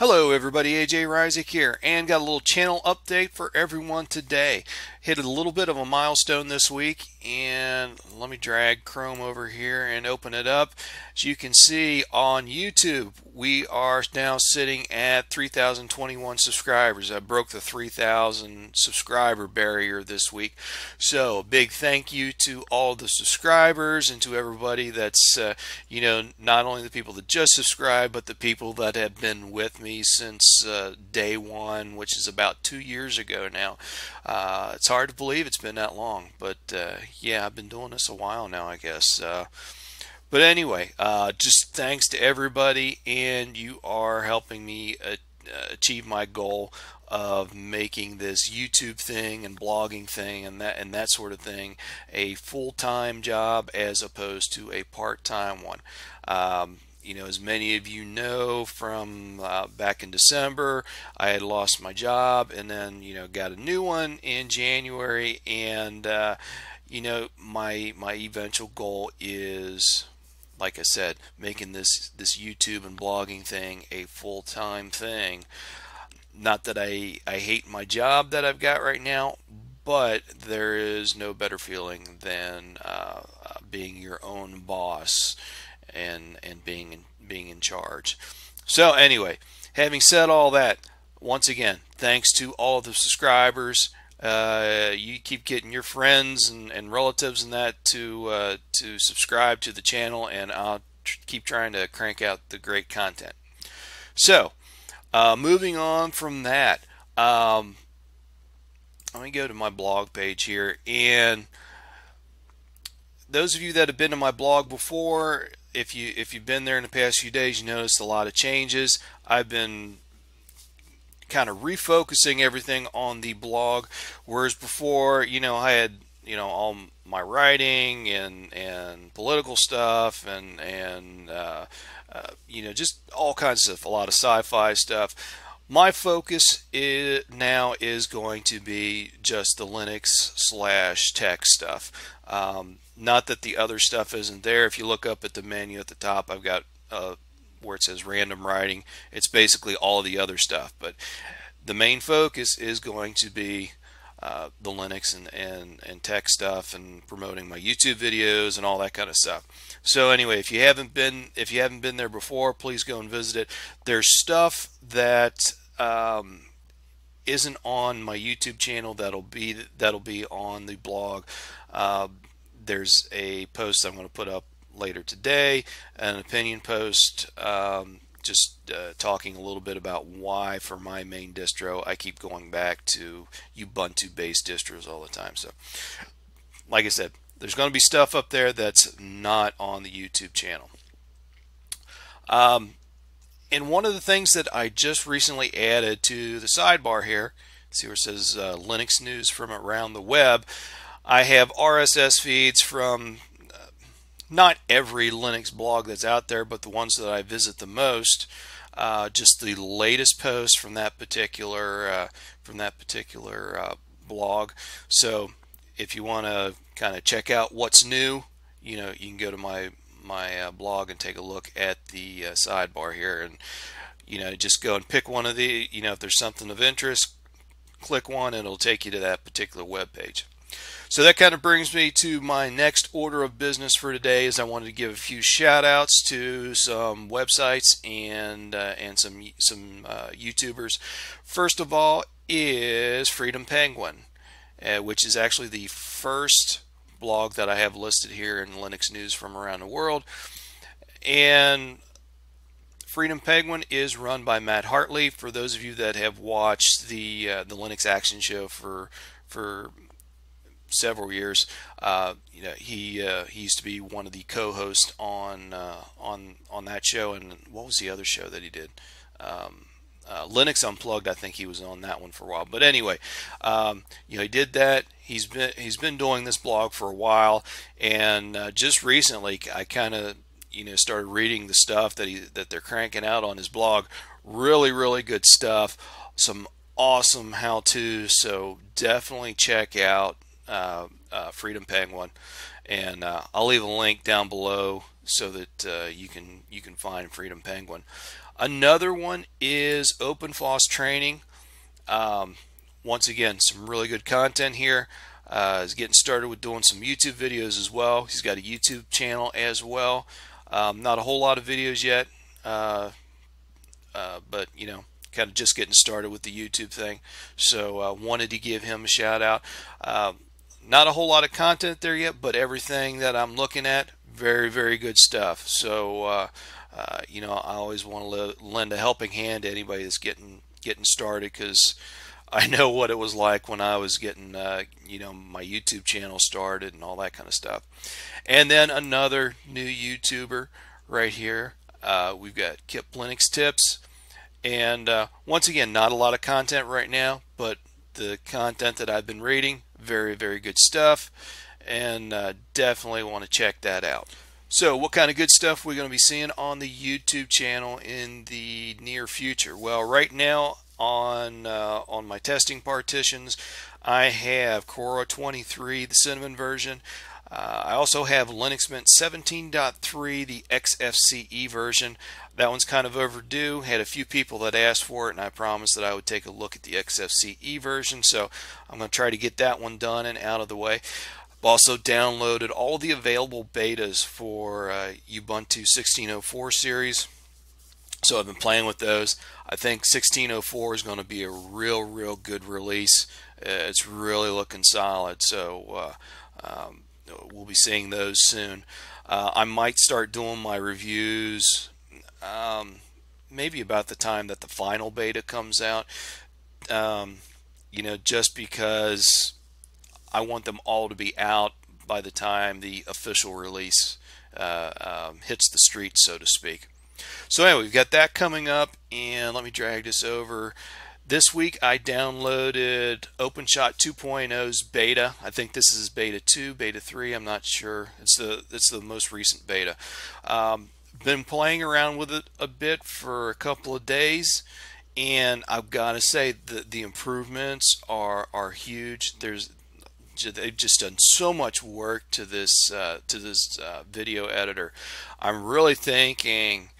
Hello everybody, AJ Reissig here, and got a little channel update for everyone today. Hit a little bit of a milestone this week, and let me drag Chrome over here and open it up. As you can see on YouTube, we are now sitting at 3,021 subscribers. I broke the 3,000 subscriber barrier this week. So, a big thank you to all the subscribers and to everybody that's, uh, you know, not only the people that just subscribed, but the people that have been with me since uh, day one, which is about two years ago now. Uh, it's hard to believe it's been that long, but uh, yeah, I've been doing this a while now, I guess. Uh, but anyway, uh, just thanks to everybody, and you are helping me uh, achieve my goal of making this YouTube thing and blogging thing and that and that sort of thing a full-time job as opposed to a part-time one. Um, you know, as many of you know from uh, back in December, I had lost my job and then, you know, got a new one in January. And, uh, you know, my, my eventual goal is, like I said, making this, this YouTube and blogging thing a full-time thing. Not that I, I hate my job that I've got right now, but there is no better feeling than uh, uh being your own boss and and being in, being in charge. So anyway, having said all that, once again, thanks to all of the subscribers. Uh, you keep getting your friends and, and relatives and that to uh, to subscribe to the channel, and I'll tr keep trying to crank out the great content. So, uh, moving on from that, um, let me go to my blog page here, and those of you that have been to my blog before, if you if you've been there in the past few days, you noticed a lot of changes. I've been kind of refocusing everything on the blog, whereas before, you know, I had you know all my writing and and political stuff and and uh, uh, you know just all kinds of a lot of sci-fi stuff. My focus is, now is going to be just the Linux slash tech stuff. Um, not that the other stuff isn't there. If you look up at the menu at the top, I've got uh, where it says random writing. It's basically all the other stuff. But the main focus is going to be uh, the Linux and, and, and tech stuff and promoting my YouTube videos and all that kind of stuff. So anyway, if you haven't been if you haven't been there before, please go and visit it. There's stuff that um, isn't on my YouTube channel that'll be that'll be on the blog. Uh, there's a post I'm going to put up later today, an opinion post, um, just uh, talking a little bit about why for my main distro I keep going back to Ubuntu based distros all the time. So, like I said, there's going to be stuff up there that's not on the YouTube channel. Um, and one of the things that I just recently added to the sidebar here, see where it says uh, Linux news from around the web, I have RSS feeds from uh, not every Linux blog that's out there, but the ones that I visit the most. Uh, just the latest posts from that particular uh, from that particular uh, blog. So if you want to kind of check out what's new, you know, you can go to my my uh, blog and take a look at the uh, sidebar here. And you know just go and pick one of the you know if there's something of interest click one and it'll take you to that particular web page so that kind of brings me to my next order of business for today is I wanted to give a few shout outs to some websites and uh, and some some uh, YouTubers. First of all is Freedom Penguin uh, which is actually the first blog that I have listed here in Linux news from around the world. And Freedom Penguin is run by Matt Hartley. For those of you that have watched the uh, the Linux Action Show for for several years, uh, you know he uh, he used to be one of the co-hosts on uh, on on that show. And what was the other show that he did? Um, uh, Linux Unplugged. I think he was on that one for a while. But anyway, um, you know, he did that. He's been he's been doing this blog for a while, and uh, just recently, I kind of you know started reading the stuff that he that they're cranking out on his blog. Really, really good stuff. Some awesome how to. So definitely check out uh, uh Freedom Penguin, and uh, I'll leave a link down below so that uh, you can you can find Freedom Penguin. Another one is OpenFOSS training. Um, once again, some really good content here. Uh, he's getting started with doing some YouTube videos as well. He's got a YouTube channel as well. Um, not a whole lot of videos yet, uh, uh, but you know, kind of just getting started with the YouTube thing. So uh, wanted to give him a shout out. Um, not a whole lot of content there yet, but everything that I'm looking at, very, very good stuff. So, uh, uh, you know, I always want to lend a helping hand to anybody that's getting getting started because I know what it was like when I was getting, uh, you know, my YouTube channel started and all that kind of stuff. And then another new YouTuber right here. Uh, we've got Kip Linux Tips. And uh, once again, not a lot of content right now, but the content that I've been reading, very, very good stuff. And uh, definitely want to check that out. So, what kind of good stuff we're going to be seeing on the YouTube channel in the near future? Well, right now on uh, on my testing partitions, I have Korora 23, the Cinnamon version. Uh, I also have Linux Mint 17.3, the XFCE version. That one's kind of overdue. Had a few people that asked for it, and I promised that I would take a look at the XFCE version. So I'm going to try to get that one done and out of the way. Also downloaded all the available betas for uh, Ubuntu 16.04 series. So I've been playing with those. I think 16.04 is going to be a real, real good release. Uh, it's really looking solid. So uh, um, we'll be seeing those soon. Uh, I might start doing my reviews um, maybe about the time that the final beta comes out. Um, you know, just because I want them all to be out by the time the official release uh, um, hits the street, so to speak. So anyway, we've got that coming up, and let me drag this over. This week I downloaded OpenShot 2.0's beta. I think this is beta 2, beta 3. I'm not sure. It's the it's the most recent beta. Um, been playing around with it a bit for a couple of days, and I've got to say the the improvements are are huge. There's they've just done so much work to this uh, to this uh, video editor. I'm really thinking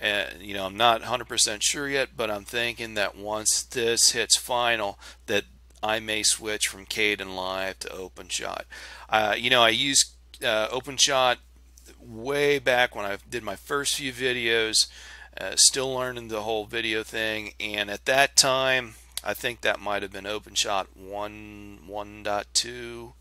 uh, you know, I'm not 100% sure yet, but I'm thinking that once this hits final, that I may switch from Caden Kdenlive to OpenShot. Uh, you know, I used uh, OpenShot way back when I did my first few videos, uh, still learning the whole video thing, and at that time, I think that might have been OpenShot 1 1.2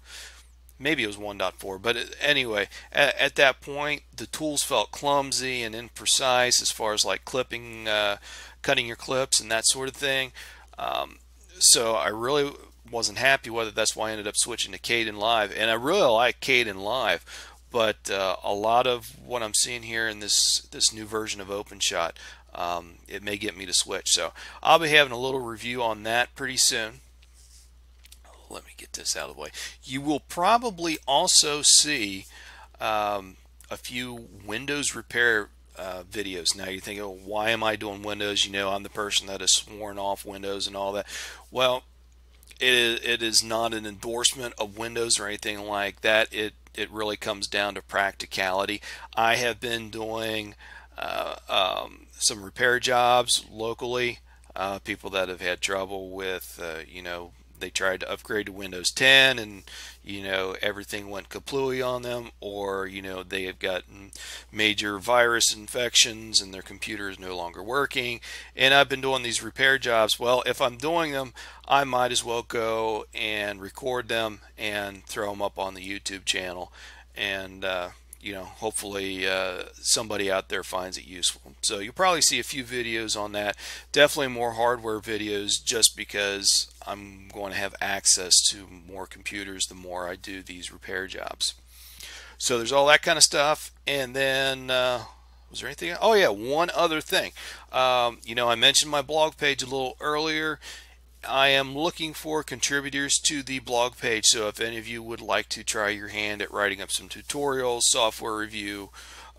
maybe it was 1.4 but anyway at, at, that point the tools felt clumsy and imprecise as far as like clipping uh, cutting your clips and that sort of thing. Um, so I really wasn't happy it that's why I ended up switching to Caden Kdenlive and I really like Caden Kdenlive but uh, a lot of what I'm seeing here in this this new version of OpenShot um, it may get me to switch so I'll be having a little review on that pretty soon let me get this out of the way. You will probably also see um, a few Windows repair uh, videos. Now you think, oh, why am I doing Windows? You know, I'm the person that has sworn off Windows and all that. Well, it is, it is not an endorsement of Windows or anything like that. It it really comes down to practicality. I have been doing uh, um, some repair jobs locally. Uh, people that have had trouble with, uh, you know, they tried to upgrade to Windows 10 and you know everything went kaplowy on them or you know they have gotten major virus infections and their computer is no longer working and I've been doing these repair jobs well if I'm doing them I might as well go and record them and throw them up on the YouTube channel and uh, you know, hopefully uh, somebody out there finds it useful. So you'll probably see a few videos on that. Definitely more hardware videos just because I'm going to have access to more computers the more I do these repair jobs. So there's all that kind of stuff. And then, uh, was there anything? Oh yeah, one other thing. Um, you know, I mentioned my blog page a little earlier. I am looking for contributors to the blog page. So if any of you would like to try your hand at writing up some tutorials, software review,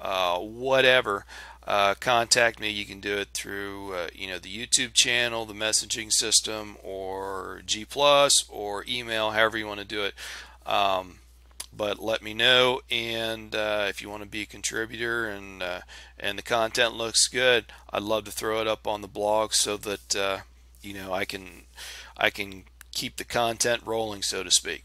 uh, whatever, uh, contact me. You can do it through uh, you know the YouTube channel, the messaging system, or G Plus, or email, however you want to do it. Um, but let me know and uh, if you want to be a contributor and uh, and the content looks good I'd love to throw it up on the blog so that uh, you know I can I can keep the content rolling so to speak.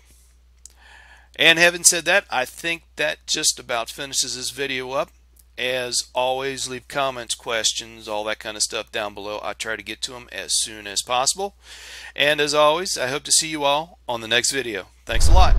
And having said that I think that just about finishes this video up. As always leave comments questions all that kind of stuff down below. I try to get to them as soon as possible. And as always I hope to see you all on the next video. Thanks a lot